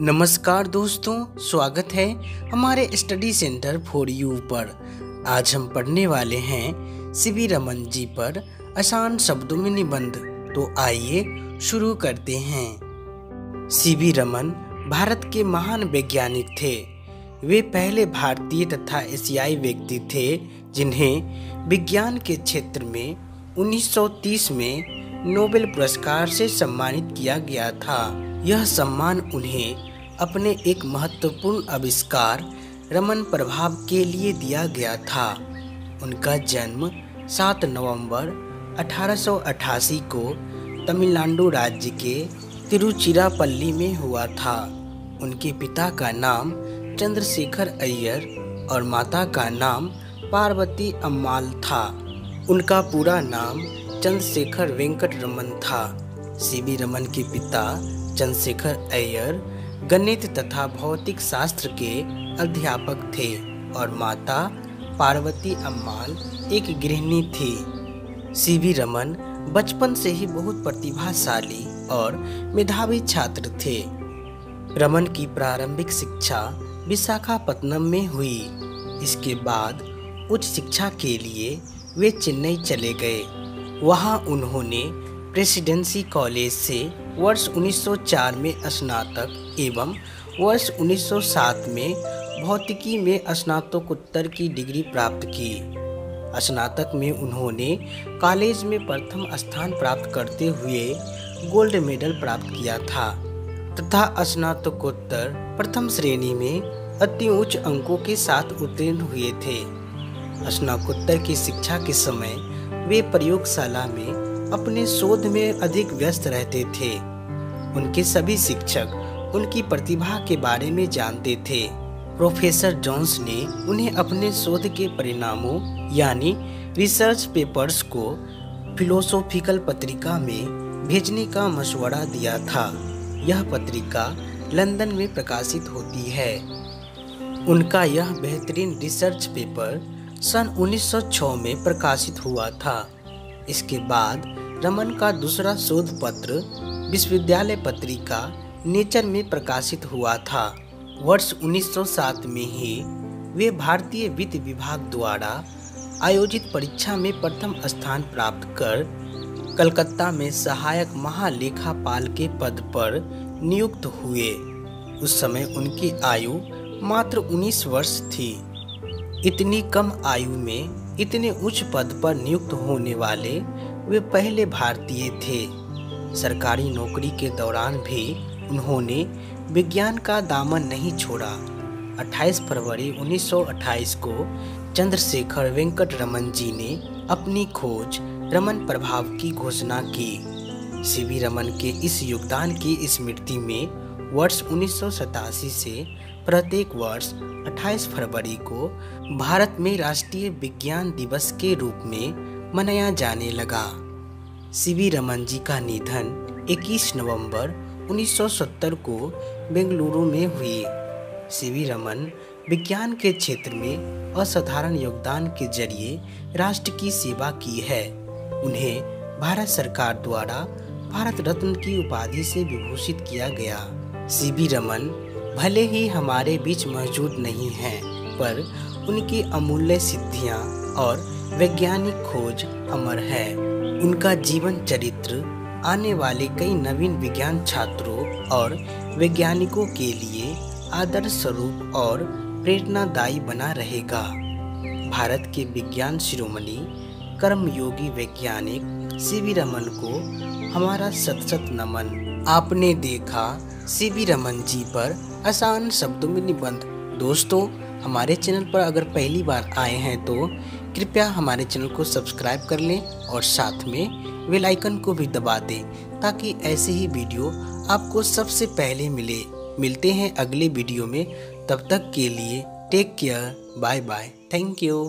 नमस्कार दोस्तों, स्वागत है हमारे स्टडी सेंटर फॉर यू पर। आज हम पढ़ने वाले हैं सीवी रमन जी पर आसान शब्दों में निबंध। तो आइए शुरू करते हैं। सीवी रमन भारत के महान वैज्ञानिक थे। वे पहले भारतीय तथा एशियाई व्यक्ति थे, जिन्हें विज्ञान के क्षेत्र में 1930 में नोबेल पुरस्कार से सम्मानित किया गया था। यह सम्मान उन्हें अपने एक महत्वपूर्ण आविष्कार रमन प्रभाव के लिए दिया गया था। उनका जन्म 7 नवंबर 1888 को तमिलनाडु राज्य के तिरुचिरापल्ली में हुआ था। उनके पिता का नाम चंद्रशेखर अय्यर और माता का नाम पार्वती अम्माल था। उनका पूरा नाम चंद्रशेखर वेंकट रमन था। सीबी रमन के पिता चंद्रशेखर अय्यर गणित तथा भौतिक शास्त्र के अध्यापक थे और माता पार्वती अम्माल एक गृहिणी थी। सीवी रमन बचपन से ही बहुत प्रतिभाशाली और मेधावी छात्र थे। रमन की प्रारंभिक शिक्षा विशाखापत्तनम में हुई। इसके बाद उच्च शिक्षा के लिए वे चेन्नई चले गए। वहाँ उन्होंने प्रेसिडेंसी कॉलेज से वर्ष 1904 में स्नातक एवं वर्ष 1907 में भौतिकी में स्नातकोत्तर की डिग्री प्राप्त की। स्नातक में उन्होंने कॉलेज में प्रथम स्थान प्राप्त करते हुए गोल्ड मेडल प्राप्त किया था तथा स्नातकोत्तर प्रथम श्रेणी में अति उच्च अंकों के साथ उत्तीर्ण हुए थे। स्नातकोत्तर की शिक्षा के समय वे प्रयोगशाला में अपने शोध में अधिक व्यस्त रहते थे। उनके सभी शिक्षक उनकी प्रतिभा के बारे में जानते थे। प्रोफेसर जॉन्स ने उन्हें अपने शोध के परिणामों, यानी रिसर्च पेपर्स को फिलोसोफिकल पत्रिका में भेजने का मशवरा दिया था। यह पत्रिका लंदन में प्रकाशित होती है। उनका यह बेहतरीन रिसर्च पेपर सन 1906 में प्रकाशित हुआ था। इसके बाद रमन का दूसरा शोध पत्र विश्वविद्यालय पत्रिका नेचर में प्रकाशित हुआ था। वर्ष 1907 में ही वे भारतीय वित्त विभाग द्वारा आयोजित परीक्षा में प्रथम स्थान प्राप्त कर कलकत्ता में सहायक महालेखापाल के पद पर नियुक्त हुए। उस समय उनकी आयु मात्र 19 वर्ष थी। इतनी कम आयु में इतने उच्च पद पर नियुक्त होने वाले वे पहले भारतीय थे। सरकारी नौकरी के दौरान भी उन्होंने विज्ञान का दामन नहीं छोड़ा। 28 फरवरी 1928 को चंद्रशेखर वेंकट रमन जी ने अपनी खोज रमन प्रभाव की घोषणा की। सीवी रमन के इस योगदान की स्मृति में वर्ष उन्नीस सौ सतासी से प्रत्येक वर्ष 28 फरवरी को भारत में राष्ट्रीय विज्ञान दिवस के रूप में मनाया जाने लगा। सीवी रमन जी का निधन 21 नवंबर 1970 को बेंगलुरु में हुई। सीवी रमन विज्ञान के क्षेत्र में असाधारण योगदान के ज़रिए राष्ट्र की सेवा की है। उन्हें भारत सरकार द्वारा भारत रत्न की उपाधि से विभूषित किया गया। सीवी रमन भले ही हमारे बीच मौजूद नहीं हैं, पर उनकी अमूल्य सिद्धियाँ और वैज्ञानिक खोज अमर है। उनका जीवन चरित्र, आने वाले कई नवीन विज्ञान छात्रों और वैज्ञानिकों के लिए आदर्श स्वरूप और प्रेरणादायी बना रहेगा। भारत के विज्ञान शिरोमणि, कर्मयोगी वैज्ञानिक सीवी रमन को हमारा सत सत नमन। आपने देखा सीवी रमन जी पर आसान शब्दों में निबंध। दोस्तों, हमारे चैनल पर अगर पहली बार आए हैं तो कृपया हमारे चैनल को सब्सक्राइब कर लें और साथ में बेल आइकन को भी दबा दें ताकि ऐसे ही वीडियो आपको सबसे पहले मिले। मिलते हैं अगले वीडियो में। तब तक के लिए take care bye bye thank you